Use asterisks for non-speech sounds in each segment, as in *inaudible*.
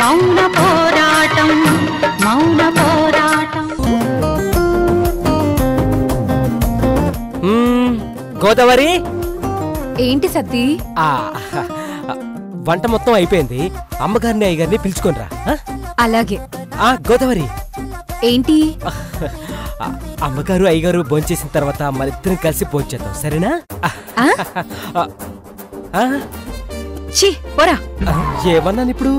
మౌన పోరాటం మౌన పోరాటం. గోదావరి? ఏంటి సత్తి ఆ, వంట మొత్తం అయిపోయింది. అమ్మగారిని అయ్యగారిని పిలుచుకోనరా ఆ? అలాగే. ఆ గోదావరి. ఏంటి? ఆ, అమ్మగారు అయ్యగారు భోంచేసిన తర్వాత మరిద్దరం కలిసి భోంచేద్దాం సరేనా? ఆ, ఆ? ఆ, ఆ, ఛీ పోరా. ఏమన్నాను ఇప్పుడు.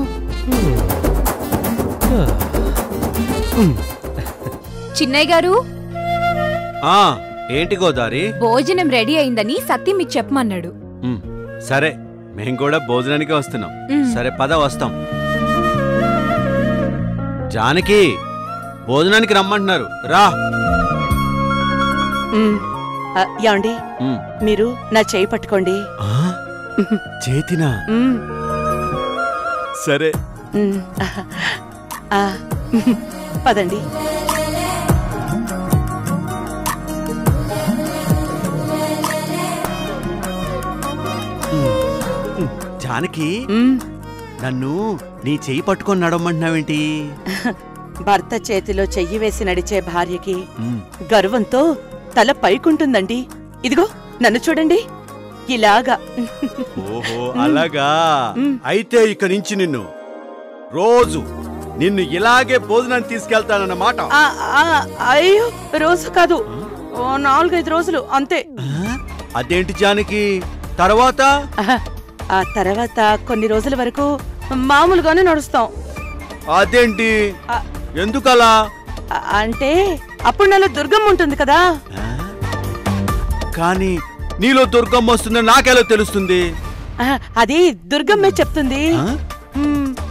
చిన్నయ్య గారు? ఆ ఏంటి గోదారి? భోజనం రెడీ అయిందని సత్తి మీకు చెప్పమన్నాడు. సరే మేం కూడా భోజనానికి వస్తున్నాం. సరే పద వస్తాం. జానకి భోజనానికి రమ్మంటున్నారు. రా. యాండి. మీరు నా చేయి పట్టుకోండి. ఆ, చేతినా? సరే. పదండి. జానకి నన్ను నీ చెయ్యి పట్టుకొని నడవమంటున్నావేంటి? భర్త చేతిలో చెయ్యి వేసి నడిచే భార్యకి గర్వంతో తల పైకుంటుందండి. ఇదిగో నన్ను చూడండి. ఇలాగా. ఓహో అలాగా. అయితే ఇక నుంచి నిన్ను రోజు నిన్ను ఇలాగే భోజనానికి తీసుకెళ్తానన్నమాట ఆ, ఆ, అయ్యో రోజు కాదు. ఓ నాలుగైదు రోజులు అంతే. అదేంటి జానకి? తర్వాత? ఆ తర్వాత కొన్ని రోజుల వరకు మామూలుగానే నడుస్తాం. అదేంటి? ఎందుకలా? అంటే అప్పుడు నాలో దుర్గమ్మ ఉంటుంది కదా? కానీ నీలో దుర్గమ్మ వస్తుందని నాకెలా తెలుస్తుంది? అది దుర్గమ్మే చెప్తుంది.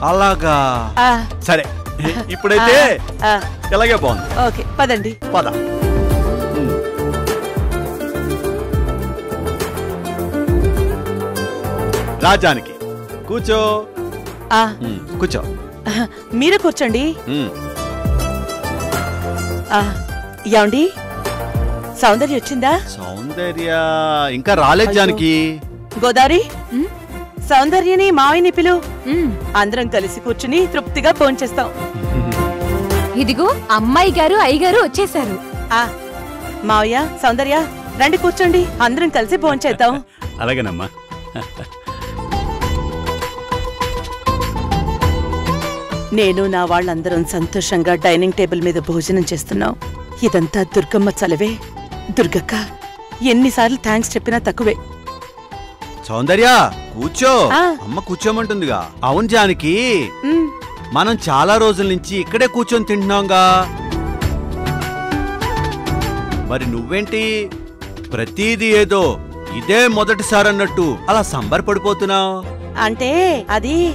అలాగా. ఆ, సరే ఇప్పుడైతే ఆ, ఇలాగే బాగుంది. ఓకే పదండి. పద. ఉమ్. రాజానికి. కూర్చో. ఉమ్, కూర్చో. మీరే కూర్చోండి. యాండి సౌందర్య వచ్చిందా? సౌందర్య ఇంకా రాలేదు జానకి. గోదావరి? సౌందర్యని మావయ్యని పిలు. అందరం కలిసి కూర్చుని తృప్తిగా భోంచేస్తాం ఇదిగో అమ్మాయి గారు అయ్యగారు వచ్చేసారు ఆ మావయ్య సౌందర్య రండి కూర్చోండి. అందరం కలిసి భోంచేద్దాం *laughs* అలాగేనమ్మా. నేను నా వాళ్ళందరం సంతోషంగా డైనింగ్ టేబుల్ మీద భోజనం చేస్తున్నాం. ఇదంతా దుర్గమ్మ చలవే. దుర్గక్క ఎన్నిసార్లు థ్యాంక్స్ చెప్పినా తక్కువే. సౌందర్య కూర్చో. ఆ. అమ్మ కూర్చోమంటుందిగా. అవును జానకి. మనం చాలా రోజుల నుంచి ఇక్కడే కూర్చొని తింటున్నాంగా. మరి నువ్వేంటి? ప్రతిదీ ఏదో ఇదే మొదటిసారి అన్నట్టు అలా సంబరపడిపోతున్నావు. అంటే అది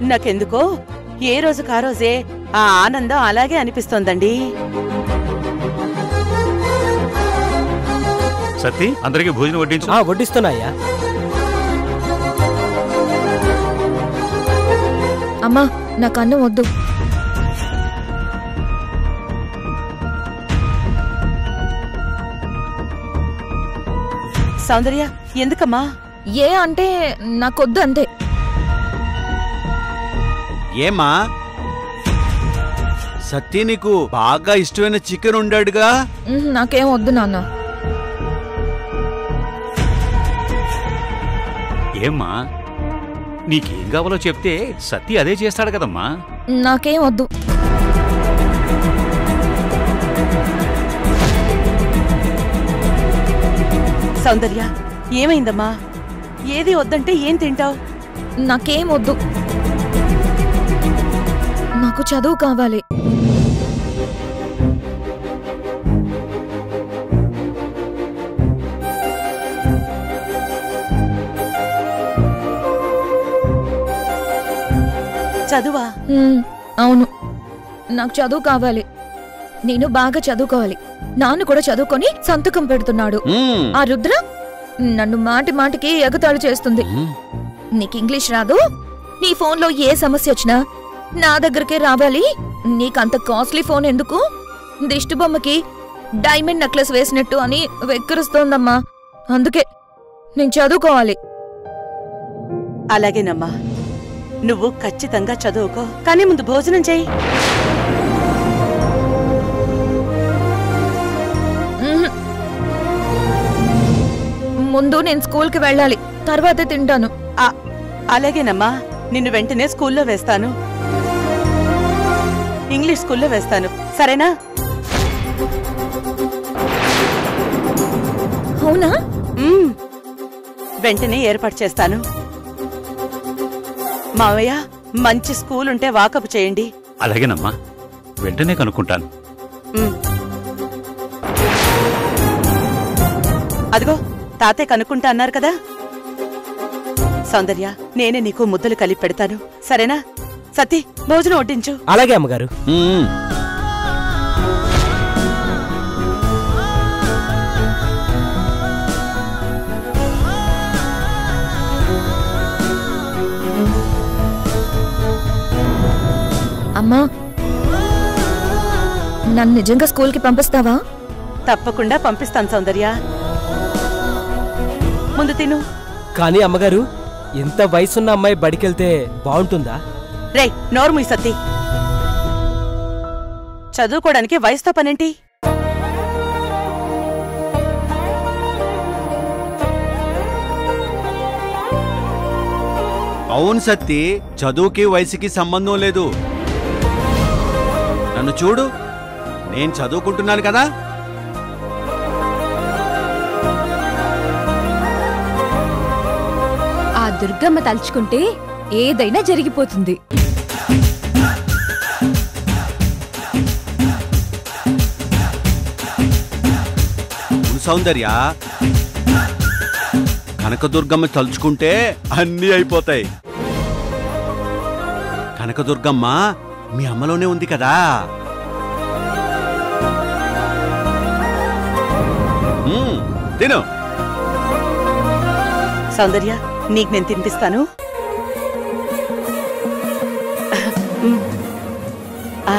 నాకెందుకో? ఏ రోజు కా రోజే ఆ ఆనందం అలాగే అనిపిస్తోందండి. సత్తి అందరికీ భోజనం వడ్డించు. ఆ అమ్మా నాకు అన్నం వద్దు. సౌందర్య ఎందుకమ్మా? ఏ అంటే నాకొద్దు అంతే. ఏమా సత్య నీకు బాగా ఇష్టమైన చికెన్ ఉండాడుగా? నాకేం వద్దు నాన్న. ఏమ్మా? నీకేం కావాలో చెప్తే సత్తి అదే చేస్తాడు కదమ్మా. నాకేం వద్దు. సౌందర్య ఏమైందమ్మా? ఏది వద్దంటే ఏం తింటావు? నాకేం వద్దు. నాకు చదువు కావాలి. చదువా? అవును. నాకు చదువు కావాలి. నేను బాగా చదువుకోవాలి. నాన్న కూడా చదువుకొని సంతకం పెడుతున్నాడు. ఆ రుద్ర నన్ను మాటి మాటికి ఎగతాళి చేస్తుంది. నీకు ఇంగ్లీష్ రాదు? నీ ఫోన్లో ఏ సమస్య వచ్చినా నా దగ్గరకే రావాలి. నీకంత కాస్ట్లీ ఫోన్ ఎందుకు? దిష్టి బొమ్మకి డైమండ్ నెక్లెస్ వేసినట్టు అని వెక్కిరిస్తోందమ్మా. అందుకే నేను చదువుకోవాలి. అలాగేనమ్మా. నువ్వు ఖచ్చితంగా చదువుకో. కానీ ముందు భోజనం చెయ్యి మ్మ్. ముందు నేను స్కూల్కి వెళ్ళాలి. తర్వాత తింటాను. అలాగేనమ్మా. నిన్ను వెంటనే స్కూల్లో వేస్తాను. ఇంగ్లీష్ స్కూల్లో వేస్తాను. సరేనా? అవునా. వెంటనే ఏర్పాటు చేస్తాను. మావయ్య మంచి స్కూల్ ఉంటే వాకప్ చేయండి. అలాగేనమ్మా. వెంటనే కనుక్కుంటాను. అదిగో తాతయ్య కనుక్కుంటా అన్నారు కదా. సౌందర్య నేనే నీకు ముద్దలు కలిపి పెడతాను. సరేనా? సతీ భోజనం వడ్డించు. అలాగే అమ్మగారు. అమ్మా నన్ను నిజంగా స్కూల్కి పంపిస్తావా? తప్పకుండా పంపిస్తాను సౌందర్య. ముందు తిను. కానీ అమ్మగారు ఇంత వయసున్న అమ్మాయి బడికెళ్తే బాగుంటుందా? రే నోర్ముయ్ సత్తి. చదువుకోవడానికి వయసుతో పనేంటి? అవును సత్తి చదువుకి వయసుకి సంబంధం లేదు. నన్ను చూడు. నేను చదువుకుంటున్నాను కదా. ఆ దుర్గమ్మ తలుచుకుంటే ఏదైనా జరిగిపోతుంది. సౌందర్య. కనకదుర్గమ్మ తలుచుకుంటే అన్నీ అయిపోతాయి. కనకదుర్గమ్మ మీ అమ్మలోనే ఉంది కదా తిను సౌందర్య నీకు నేను తినిపిస్తాను. ఆ.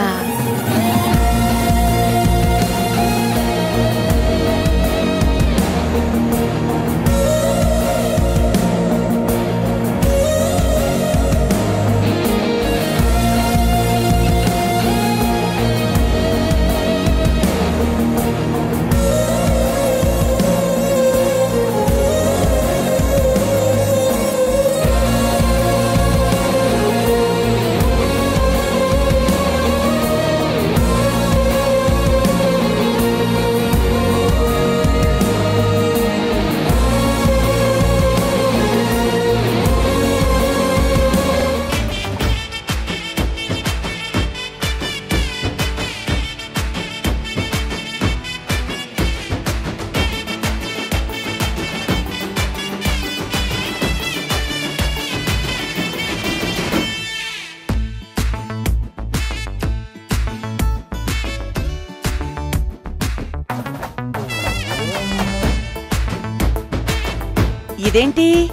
ఇదేంటి?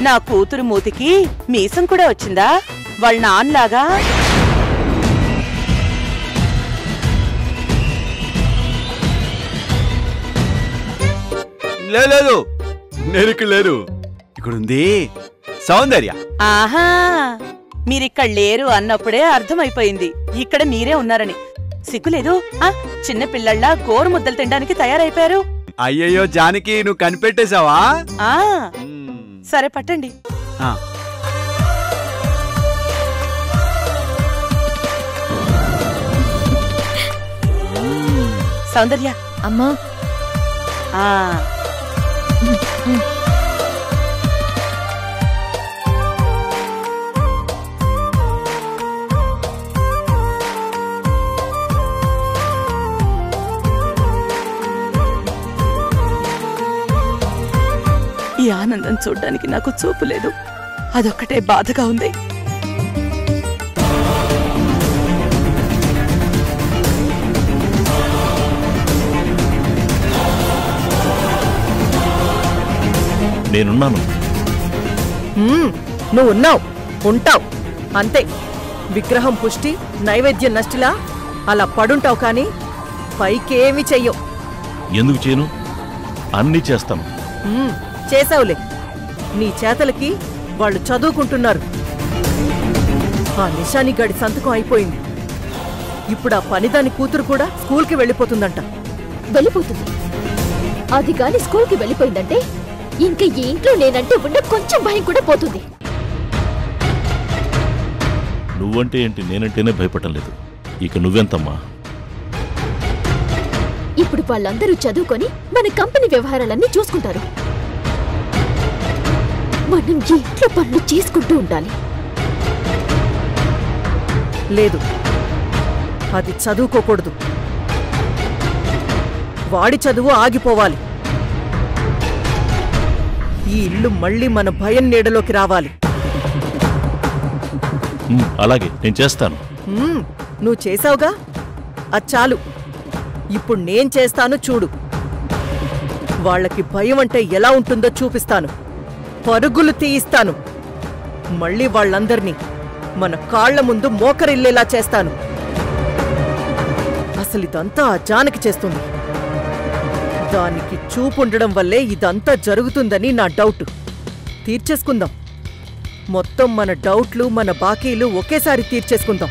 నా కూతురు మూతికి మీసం కూడా వచ్చిందా? వాళ్ళ నాన్నలాగా? లేదు. నేను ఇక్కడ లేరు. ఇక్కడ ఉంది సౌందర్య. ఆహా. మీరిక్కడ లేరు అన్నప్పుడే అర్థమైపోయింది. ఇక్కడ మీరే ఉన్నారని. సిగ్గులేదు? ఆ చిన్న పిల్లల్లా గోరు ముద్దలు తినడానికి తయారైపోయారు. అయ్యయ్యో జానకి నువ్వు కనిపెట్టేశావా? ఆ. సరే పట్టండి. ఆ, సౌందర్య. అమ్మా. ఆ. ఆనందం చూడ్డానికి నాకు చూపు లేదు. అదొక్కటే బాధగా ఉంది. నేనున్నాను. నువ్వు ఉన్నావు ఉంటావు. అంతే. విగ్రహం పుష్టి నైవేద్యం నష్టిలా అలా పడుంటావు కానీ పైకేమి చెయ్యవు. ఎందుకు చేయను? అన్నీ చేస్తాను. మ్మ్, చేసావులే నీ చేతలకి వాళ్ళు చదువుకుంటున్నారు. ఆ నిషాని గడి సంతకం అయిపోయింది. ఇప్పుడు ఆ పనిదాని కూతురు కూడా స్కూల్కి వెళ్ళిపోతుందంట. వెళ్ళిపోతుంది. అది కాని స్కూల్కి వెళ్ళిపోయిందంటే ఇంకా ఈ ఇంట్లో నేనంటే ఉన్న కొంచెం భయం కూడా పోతుంది. నువ్వంటే ఏంటి నేనంటేనే భయపడటం లేదు. ఇక నువ్వెంతమ్మా? ఇప్పుడు వాళ్ళందరూ చదువుకొని మన కంపెనీ వ్యవహారాలన్నీ చూసుకుంటారు. మనం ఇంట్లో పనులు చేసుకుంటూ ఉండాలి. లేదు. అది చదువుకోకూడదు. వాడి చదువు ఆగిపోవాలి. ఈ ఇల్లు మళ్ళీ మన భయం నీడలోకి రావాలి. అలాగే నేను చేస్తాను. నువ్వు చేసావుగా అది చాలు. ఇప్పుడు నేను చేస్తాను చూడు. వాళ్ళకి భయం అంటే ఎలా ఉంటుందో చూపిస్తాను. పరుగులు తీయిస్తాను. మళ్ళీ వాళ్ళందర్నీ మన కాళ్ళ ముందు మోకరిల్లేలా చేస్తాను. అసలు ఇదంతా ఆ జానకి చేస్తుంది. దానికి చూపుండడం వల్లే ఇదంతా జరుగుతుందని నా డౌట్. తీర్చేసుకుందాం. మొత్తం మన డౌట్లు మన బాకీలు ఒకేసారి తీర్చేసుకుందాం.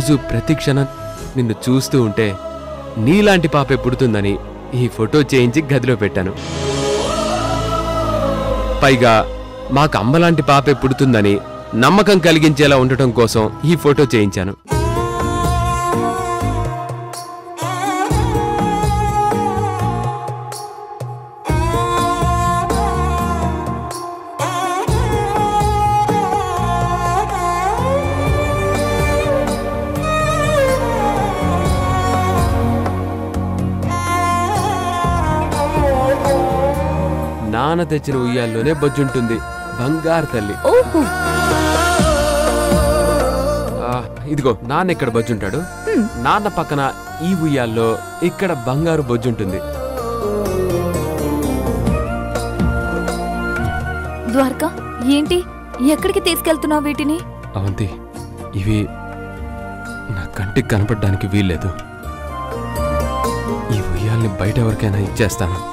రోజు ప్రతి క్షణం నిన్ను చూస్తూ ఉంటే నీలాంటి పాపే పుడుతుందని ఈ ఫోటో చేయించి గదిలో పెట్టాను. పైగా మాకు అమ్మలాంటి పాపే పుడుతుందని నమ్మకం కలిగించేలా ఉండటం కోసం ఈ ఫోటో చేయించాను. నాన్న తెచ్చిన ఉయ్యాల్లోనే బొజ్జుంటుంది. బంగారు తల్లి. ఓహో. ఆ, ఇదిగో నాన్న ఇక్కడ బొజ్జుంటాడు. నాన్న పక్కన ఈ ఉయ్యాల్లో ఇక్కడ బంగారు బొజ్జుంటుంది. ద్వారకా ఏంటి? ఎక్కడికి తీసుకెళ్తున్నావు వీటిని? అవంతి ఇవి నా కంటికి కనపడడానికి వీల్లేదు. ఈ ఉయ్యాల్ని బయట ఎవరికైనా ఇచ్చేస్తాను.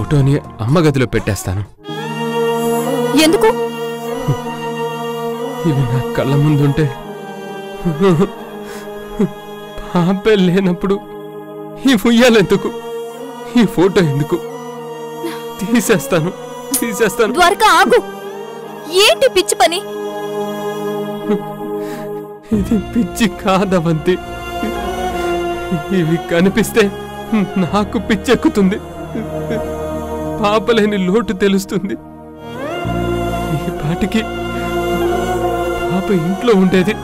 ఫోటోని అమ్మ గదిలో పెట్టేస్తాను. ఎందుకు? ఇవి నా కళ్ళ ముందుంటే పాపే లేనప్పుడు ఈ ఉయ్యాలెందుకు? ఈ ఫోటో ఎందుకు? తీసేస్తాను తీసేస్తాను. ద్వారకా ఆగు! ఏంటి పిచ్చి పని? ఇది పిచ్చి కాదవంతి. ఇవి కనిపిస్తే నాకు పిచ్చెక్కుతుంది. పాపలేని లోటు తెలుస్తుంది. ఈ పాటికి పాప ఇంట్లో ఉండేది.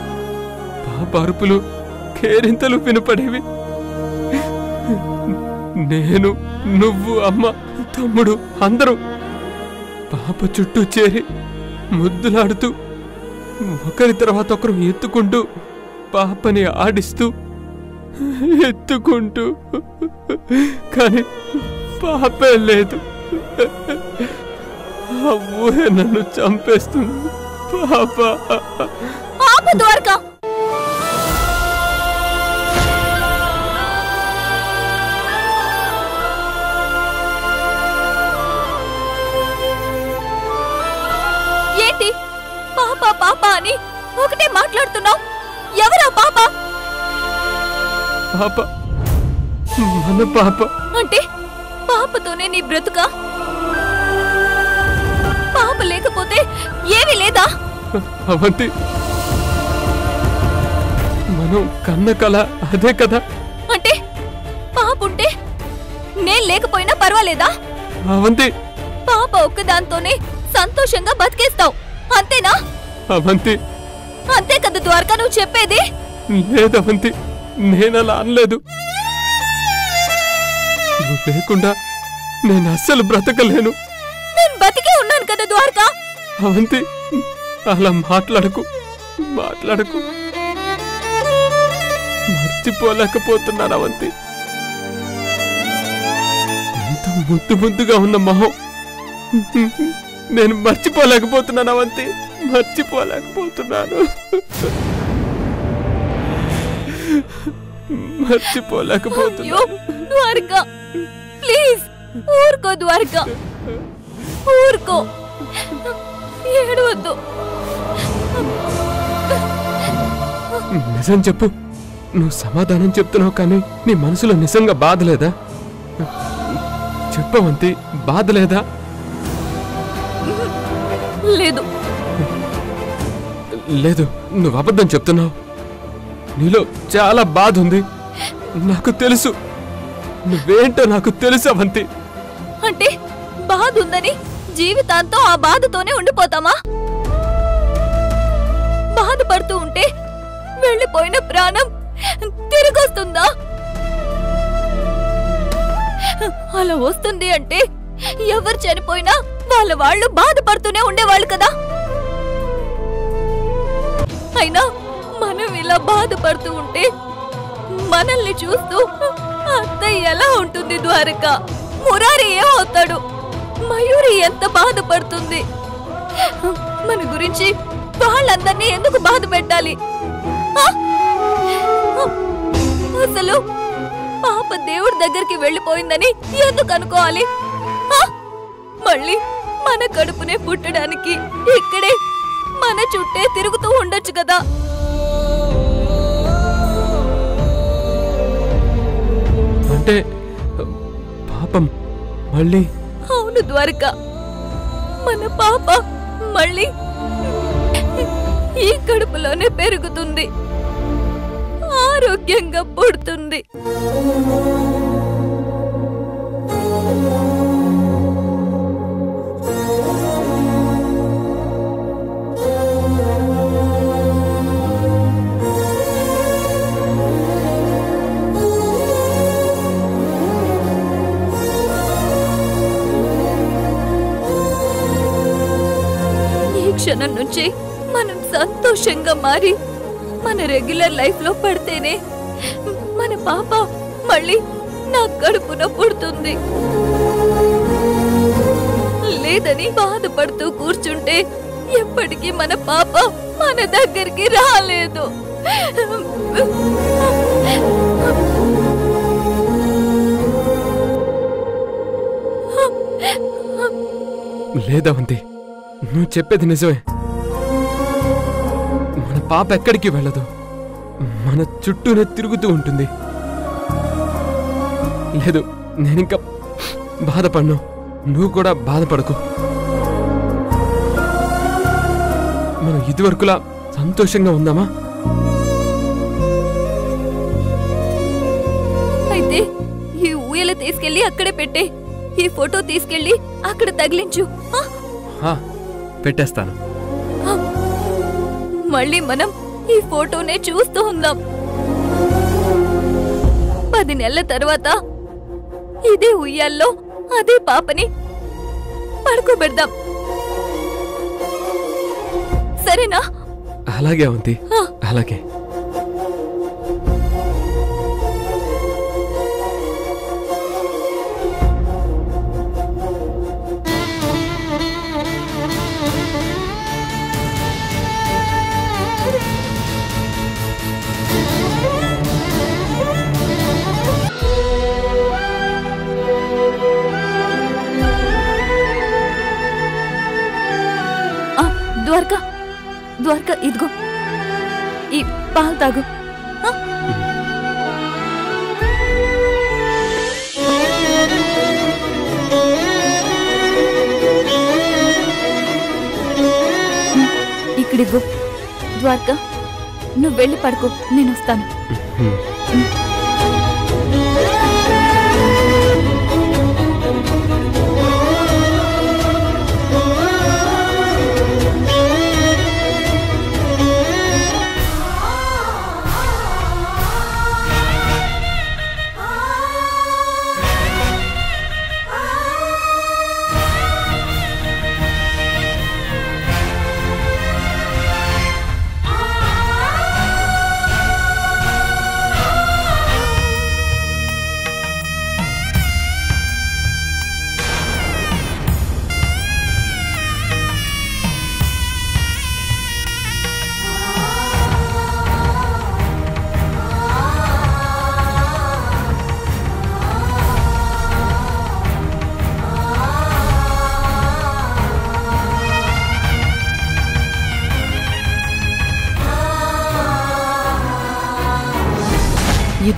పాప అరుపులు కేరింతలు వినపడేవి. నేను నువ్వు అమ్మ తమ్ముడు అందరూ పాప చుట్టూ చేరి ముద్దులాడుతూ ఒకరి తర్వాత ఒకరు ఎత్తుకుంటూ పాపని ఆడిస్తూ ఎత్తుకుంటూ. కానీ పాపే లేదు. ఆ ఊహే నన్ను చంపేస్తుంది. పాప. ఆపు ద్వారకా. ఏంటి? పాప పాప అని ఒకటే మాట్లాడుతున్నావు? ఎవరా పాప? పాప. మన పాప. అంటే పాపతోనే నీ బ్రతుక? అవంతి. మనం కన్న కల అదే కదా. అంటే పాప ఉంటే నేను లేకపోయినా పర్వాలేదా? అవంతి. పాప ఒక్కదాంతోనే సంతోషంగా బతికేస్తావు అంతేనా? అవంతి. అంతే కదా ద్వారకా నువ్వు చెప్పేది? లేదవంతి నేనలా అనలేదు. నువ్వు లేకుండా నేను అస్సలు బ్రతకలేను. నేను బతికే ఉన్నాను కదా ద్వారకా. అవంతి. అలా మాట్లాడకు మాట్లాడకు. మర్చిపోలేకపోతున్నాను అవంతి. ఎంత ముద్దు ముద్దుగా ఉన్న మొహం. నేను మర్చిపోలేకపోతున్నాను అవంతి. మర్చిపోలేకపోతున్నాను. అయ్యో మర్చిపోలేకపోతున్నాను ప్లీజ్ ఊరుకో ద్వారకా. ఊరుకో. ఏడవద్దు. నిజం చెప్పు. నువ్వు సమాధానం చెప్తున్నావు కానీ నీ మనసులో నిజంగా బాధ లేదా? చెప్పవంతి బాధ లేదా? లేదు. లేదు నువ్వు అబద్ధం చెప్తున్నావు. నీలో చాలా బాధ ఉంది. నాకు తెలుసు. నువ్వేంటో నాకు తెలుసు అవంతి అంటే బాధ ఉందని జీవితాంతం ఆ బాధతోనే ఉండిపోతామా? బాధపడుతూ ఉంటే వెళ్ళిపోయిన ప్రాణం తిరిగొస్తుందా? అలా వస్తుంది అంటే ఎవరు చనిపోయినా వాళ్ళ వాళ్ళు బాధపడుతూనే ఉండేవాళ్ళు కదా. అయినా మనం ఇలా బాధపడుతూ ఉంటే మనల్ని చూస్తూ అత్త ఎలా ఉంటుంది ద్వారక? మురారి ఏమవుతాడు? మయూరి ఎంత బాధపడుతుంది? మన గురించి వాళ్ళందరినీ ఎందుకు బాధ పెట్టాలి? అసలు పాప దేవుడి దగ్గరికి వెళ్ళిపోయిందని ఎందుకు అనుకోవాలి? మళ్ళీ మన కడుపునే పుట్టడానికి ఇక్కడే మన చుట్టే తిరుగుతూ ఉండొచ్చు కదా. అంటే పాపం మళ్ళీ? అవును ద్వారక. మన పాప మళ్ళీ ఈ కడుపులోనే పెరుగుతుంది. ఆరోగ్యంగా పుడుతుంది. ఈ క్షణం నుంచి మనం సంతోషంగా మారి మన రెగ్యులర్ లైఫ్లో పడితేనే మన పాప మళ్ళీ నా కడుపున పుడుతుంది. లేదని బాధపడుతూ కూర్చుంటే ఎప్పటికీ మన పాప మన దగ్గరికి రాలేదు. లేదవంతి నువ్వు చెప్పేది నిజమే. పాప ఎక్కడికి వెళ్ళదు? మన చుట్టూనే తిరుగుతూ ఉంటుంది. లేదు నేనింకా బాధపడను. నువ్వు కూడా బాధపడకు. మనం ఇదివరకులా సంతోషంగా ఉందామా? అయితే ఈ ఊయల తీసుకెళ్ళి అక్కడే పెట్టే. ఈ ఫోటో తీసుకెళ్ళి అక్కడ తగిలించు. పెట్టేస్తాను. మళ్ళీ మనం ఈ ఫోటోనే చూస్తూ ఉందాం. పది నెలల తర్వాత ఇదే ఉయ్యాల్లో అదే పాపని పడుకోబెడదాం. సరేనా? అలాగే ఆ. అలాగే. ద్వారకా ద్వారకా ఇదిగో. ఈ పాలు తాగు. ఇక్కడిగో ఇక్కడివ్వు ద్వారకా నువ్వు వెళ్ళి పడుకో. నేను వస్తాను.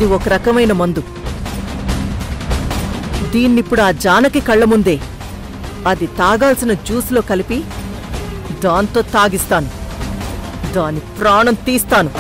ఇది ఒక రకమైన మందు. దీన్నిప్పుడు ఆ జానకి కళ్ళ ముందే అది తాగాల్సిన జ్యూస్లో కలిపి దాంతో తాగిస్తాను. దాని ప్రాణం తీస్తాను.